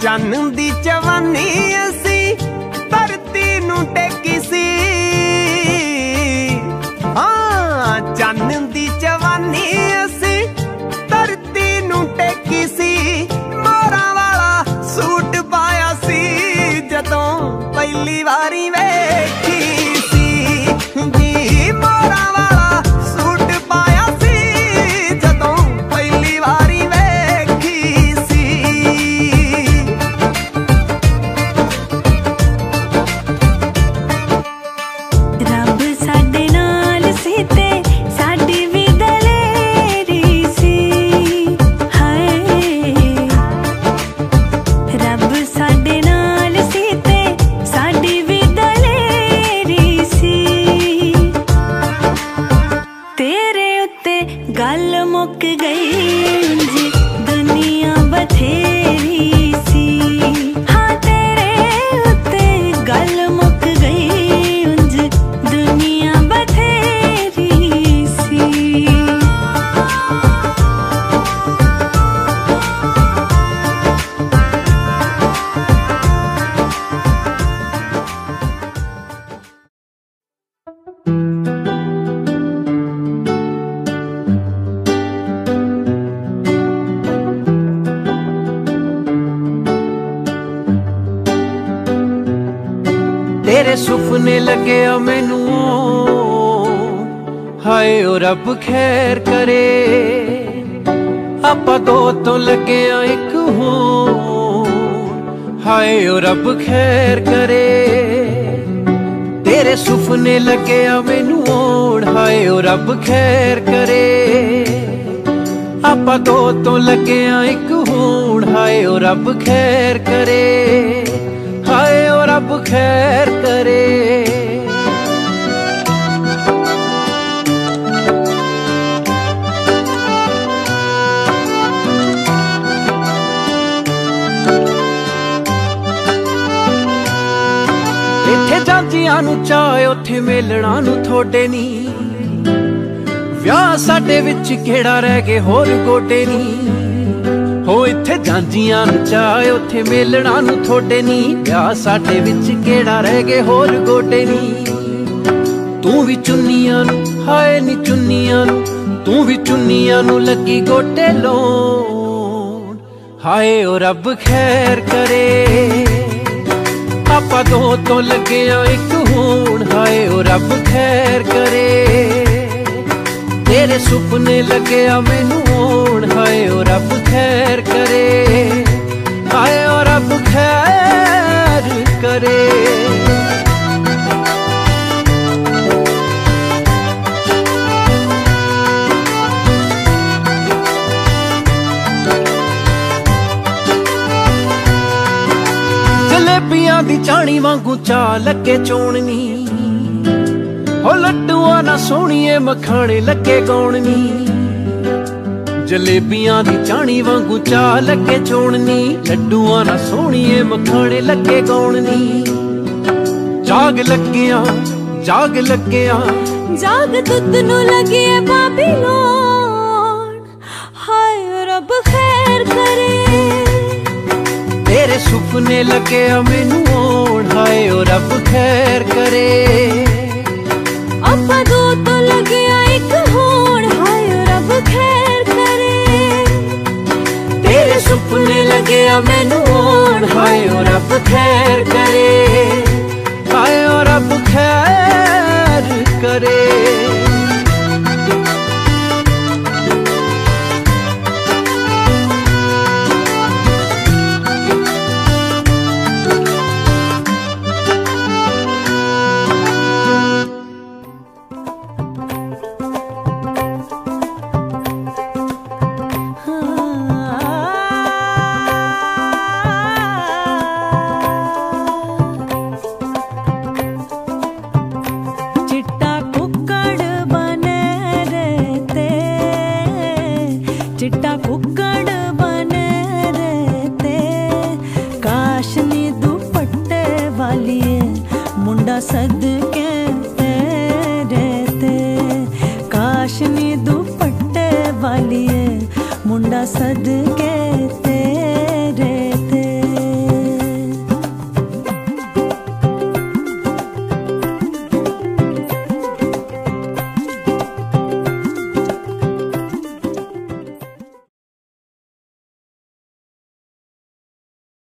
ਚੰਨ ਦੀ ਜਵਾਨੀ ਤੇਰੇ ਉੱਤੇ ਗੱਲ ਮੁੱਕ ਗਈ ਉਂਝ ਦੁਨੀਆ ਬਥੇਰੀ ਤੇਰੇ ਸੁਪਨੇ ਲੱਗਿਆ ਮੈਨੂੰ। ਹਾਏ ਓ ਰੱਬ ਖੈਰ ਕਰੇ। ਆਪਾਂ ਦੋ ਤੋਂ ਲੱਗੇ ਆ ਇੱਕ ਹੋ। ਹਾਏ ਓ ਰੱਬ ਖੈਰ ਕਰੇ। ਤੇਰੇ ਸੁਪਨੇ ਆ ਮੈਨੂੰ ਓੜ ਹਾਏ ਓ ਰੱਬ ਖੈਰ ਕਰੇ। ਆਪਾਂ ਦੋ ਤੋਂ ਲੱਗੇ ਲੱਗਿਆ ਇੱਕ ਹੋਣ ਹਾਏ ਓ ਰੱਬ ਖੈਰ ਕਰੇ। ਰੱਬ ਖੈਰ ਕਰੇ। ਇੱਥੇ ਜਾਂਦੀਆਂ ਨੂੰ ਚਾਹ ਉੱਥੇ ਮੇਲਣਾ ਨੂੰ ਥੋੜੇ ਨਹੀਂ ਵਿਆਹ ਸਾਡੇ ਵਿੱਚ ਕਿਹੜਾ ਰਹਿ ਗਏ ਹੋਰ ਗੋਡੇ ਨਹੀਂ ਹੋ ਇੱਥੇ ਜਾਂਦੀਆਂ ਨੂੰ ਚਾਹ ਉੱਥੇ ਮੇਲਣਾ ਨੂੰ ਥੋੜੇ ਨਹੀਂ ਵਿਆਹ ਸਾਡੇ ਵਿੱਚ ਕਿਹੜਾ ਰਹਿ ਗਏ ਹੋਰ ਗੋਡੇ ਨਹੀਂ ਤੂੰ ਵੀ ਚੁੰਨੀਆਂ ਨੂੰ, ਹਾਏ ਨੀ ਚੁੰਨੀਆਂ ਨੂੰ, ਤੂੰ ਵੀ ਚੁੰਨੀਆਂ ਨੂੰ ਲੱਗੀ ਗੋਟੇ ਲੋਣ ਹਾਏ ਓ ਰੱਬ ਖੈਰ ਕਰੇ, ਆਪਾਂ ਦੋ ਤੋਂ ਲੱਗਿਆ ਇੱਕ ਹੋਣ। ਹਾਏ ਓ ਰੱਬ ਖੈਰ ਕਰੇ। ਤੇਰੇ ਸੁਪਨੇ ਲੱਗਿਆ ਮੈਨੂੰ ਹੋਣ ਹਾਏ ਓ ਰੱਬ ਖੈਰ ਕਰੇ। ਹਾਏ ਓ ਰੱਬ ਖੈਰ ਕਰੇ। ਜਲੇਬੀਆਂ ਦੀ ਚਾਣੀ ਵਾਂਗੂ ਚਾ ਲੱਗੇ ਚੋਣਨੀ। ਹੋ ਲੱਡੂਆਂ ਨਾ ਸੋਹਣੀਏ ਮਖਾਣੇ ਲੱਗੇ ਗਾਉਣਨੀ। ਜਲੇਬੀਆਂ ਦੀ ਚਾਣੀ ਵਾਂਗੂ ਚਾ ਲੱਗੇ ਚੋਣਨੀ। ਲੱਡੂਆਂ ਨਾ ਸੋਹਣੀਏ ਮਖਾਣੇ ਲੱਗੇ ਗਾਉਣਨੀ। ਜਾਗ ਲੱਗਿਆ ਜਾਗ ਲੱਗਿਆ। ਜਾਗ ਤੁੱਤ ਨੂੰ ਲੱਗੀ ਬਾਬੀਲੋਨ ਹਾਏ ਰੱਬ ਖੈਰ ਕਰੇ। ਤੇਰੇ ਸੁਪਨੇ ਲੱਗਿਆ ਮੈਨੂੰ ਹੋਣ ਹਾਏ ਰੱਬ ਖੈਰ ਕਰੇ। ਮੈਨੂੰ ਹੋਣ ਹਾਏ ਓ ਮੁੰਡਾ ਸਦਕੇ ਤੇਰੇ ਤੇ ਕਾਸ਼ਨੀ ਦੁਪੱਟੇ ਵਾਲੀਏ ਮੁੰਡਾ ਸਦਕੇ